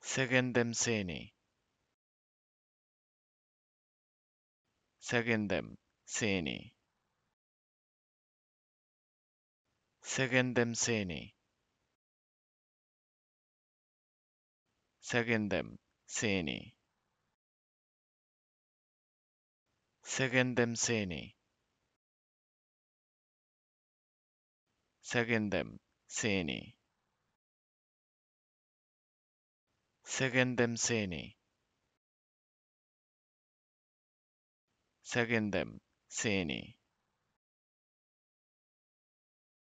Segendemseni. Segendemseni. Segendemseni. Segendemseni. Segendemseni. Segendemseni. Second them, seni. Second them, seni.